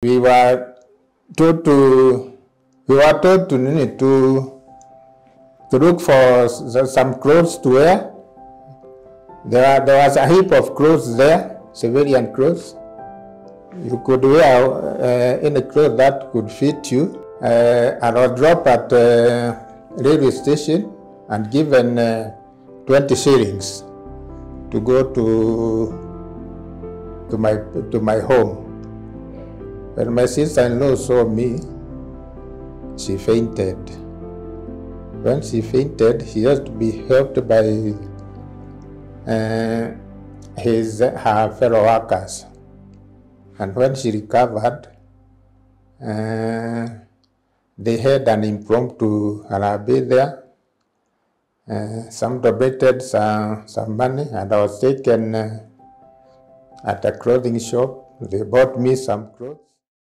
We were told to we were told to need to to look for some clothes to wear. There, there was a heap of clothes there, civilian clothes. You could wear uh, any clothes that could fit you. Uh, I was dropped at uh, railway station and given uh, 20 shillings to go to to my to my home. When my sister-in-law saw me, she fainted. When she fainted, she had to be helped by uh, his her fellow workers. And when she recovered, uh, they had an impromptu harambee there. Uh, some donated some, some money, and I was taken uh, at a clothing shop. They bought me some clothes.